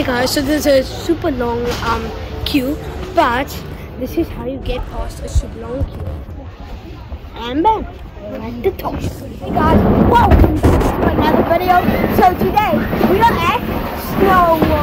Hey guys, so there's a super long um queue, but this is how you get past a super long queue. And bam, we're at the top. Hey guys, welcome to another video. So today we are at Snow World.